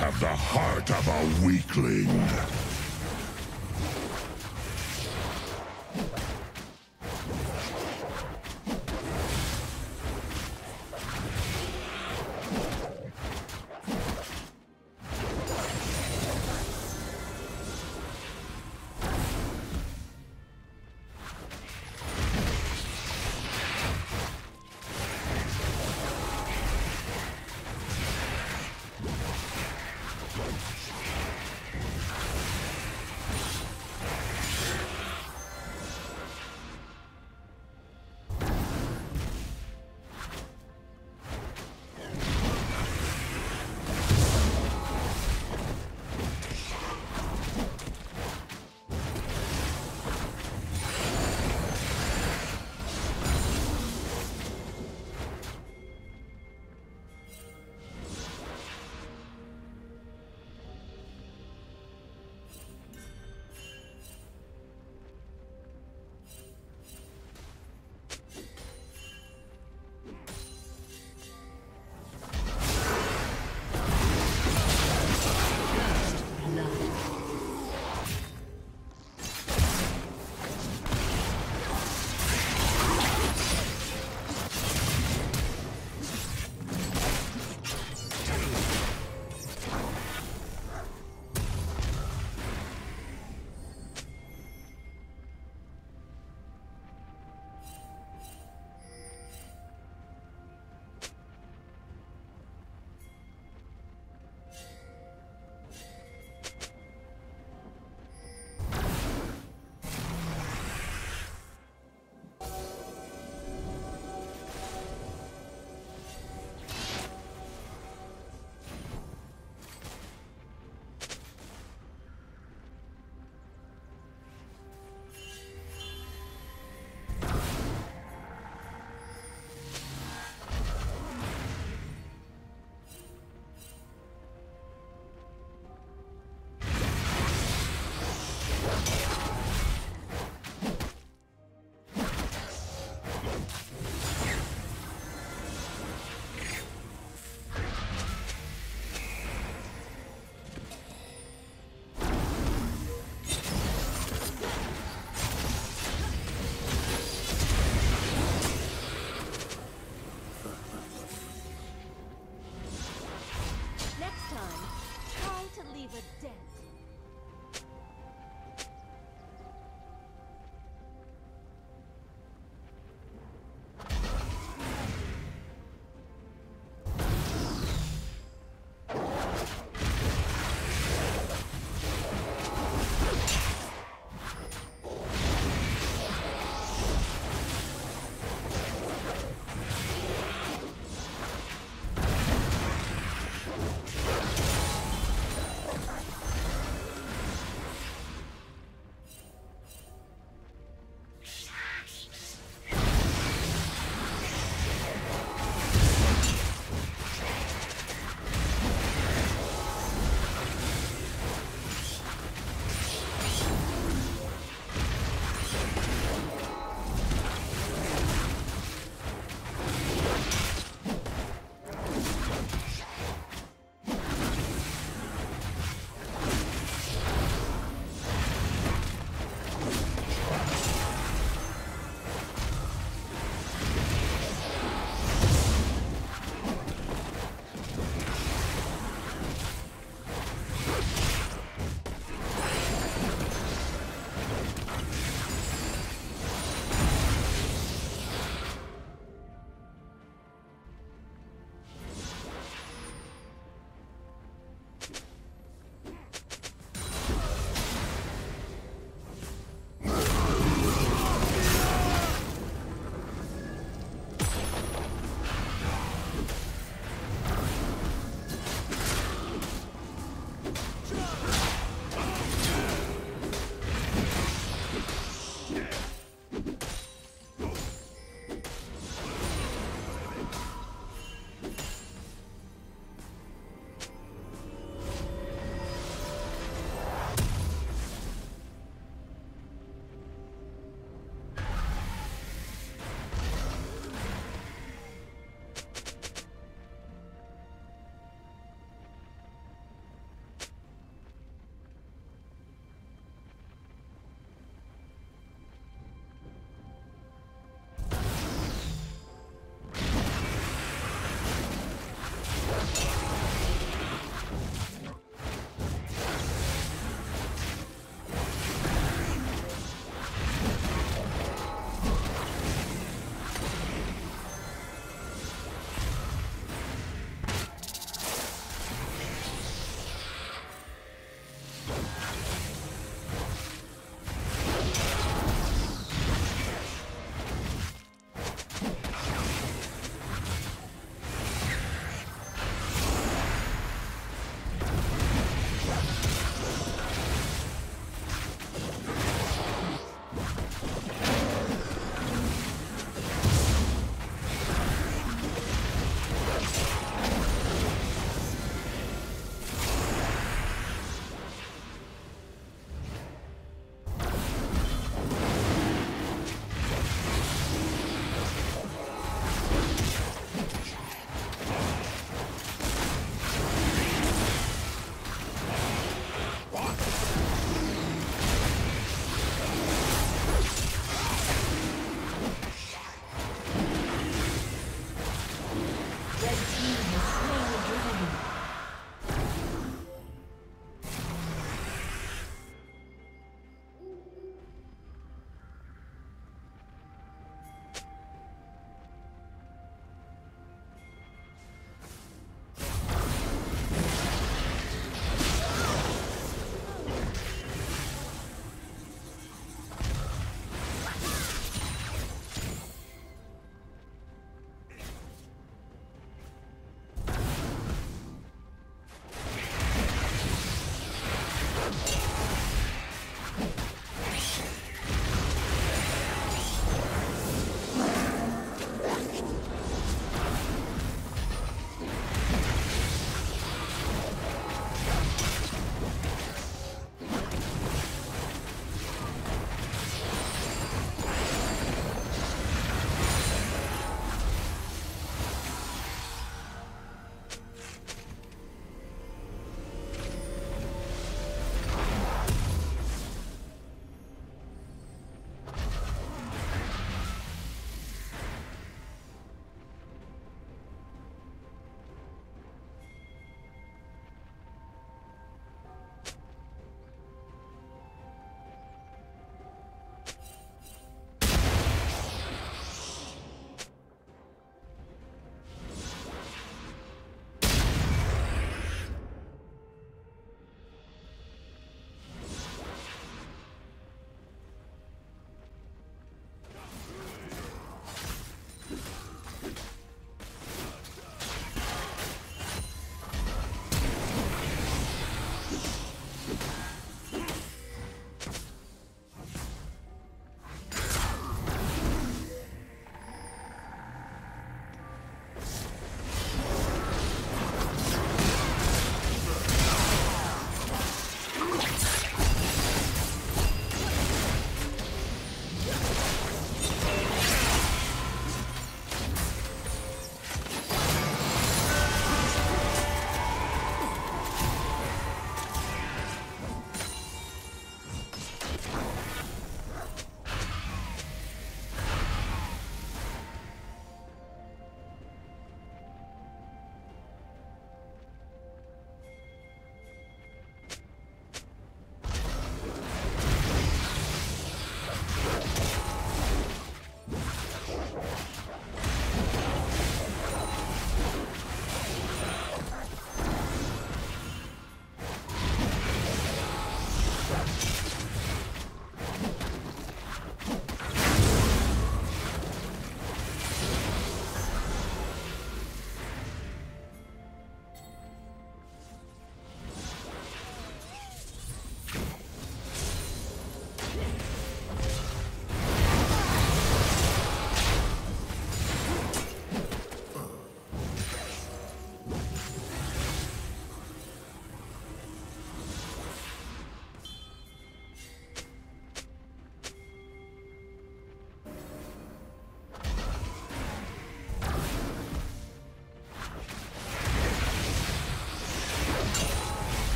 have the heart of a weakling.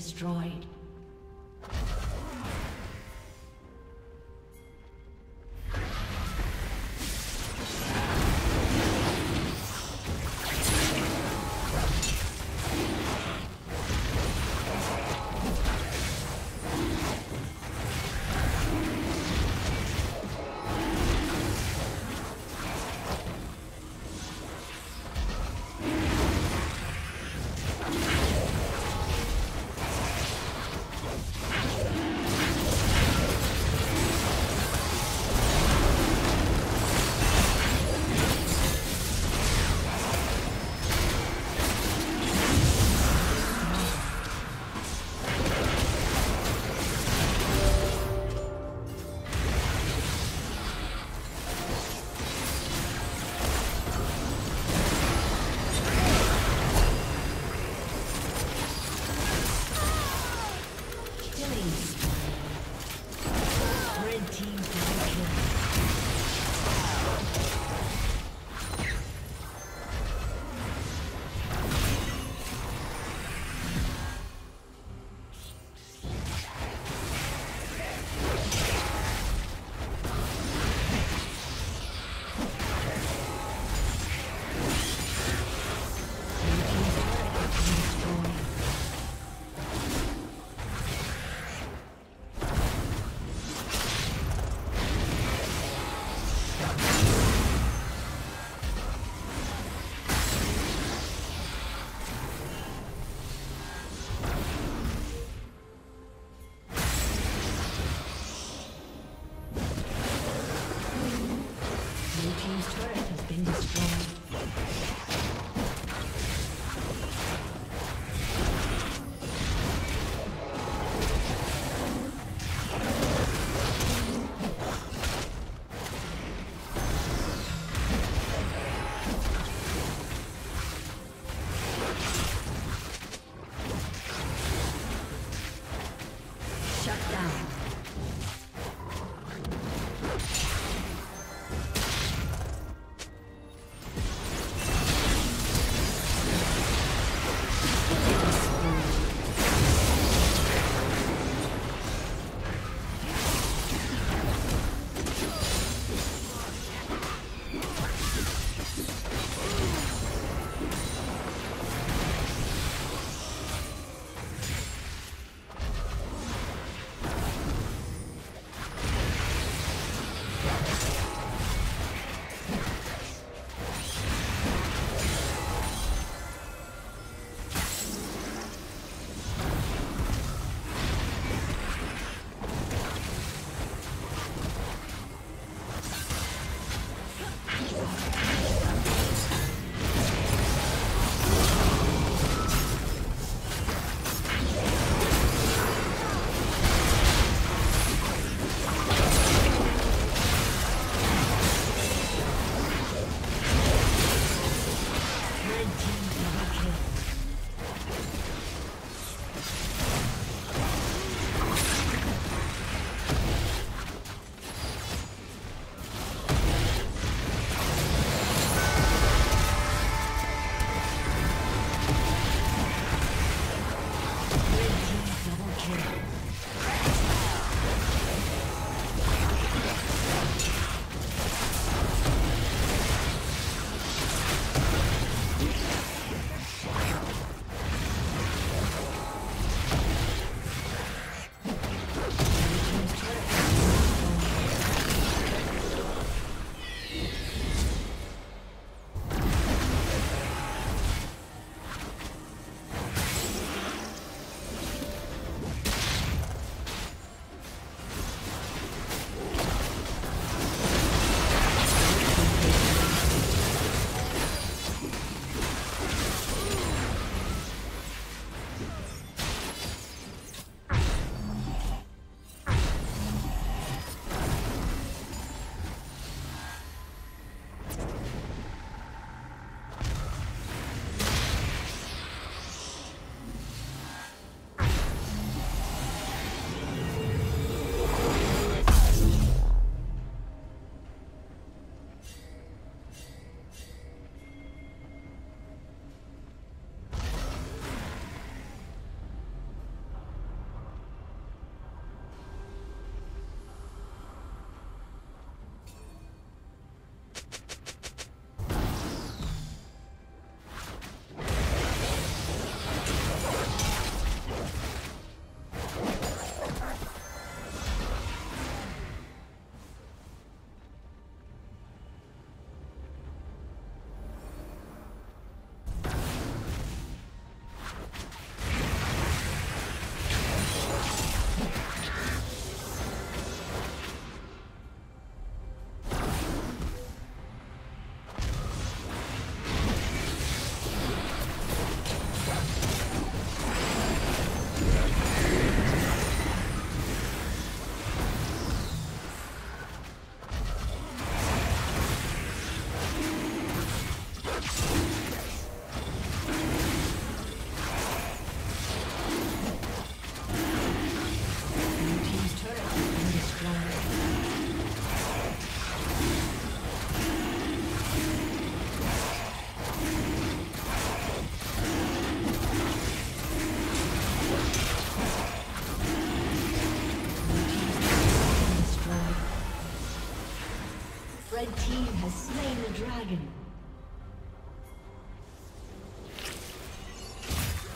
Destroyed.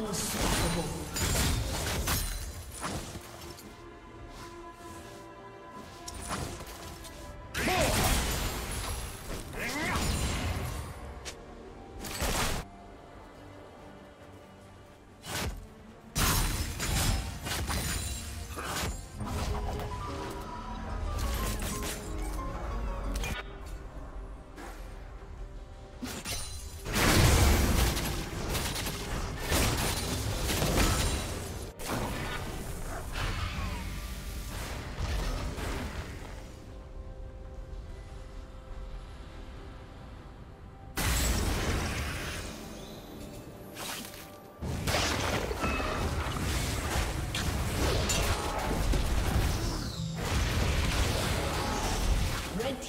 Unstoppable.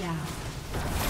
Down.